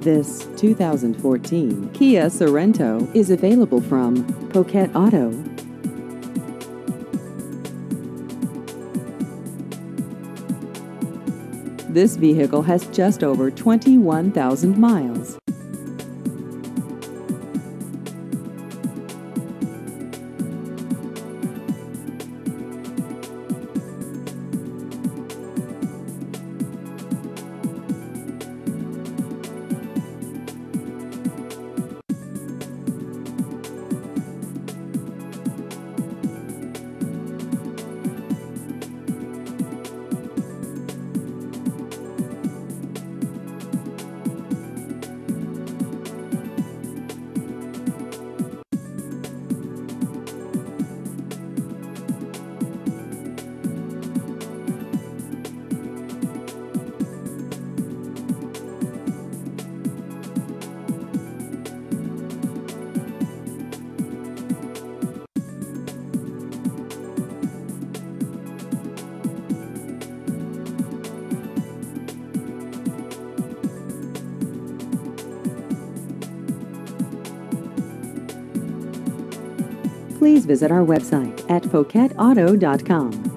This 2014 Kia Sorento is available from Poquet Auto. This vehicle has just over 21,000 miles. Please visit our website at poquetauto.com.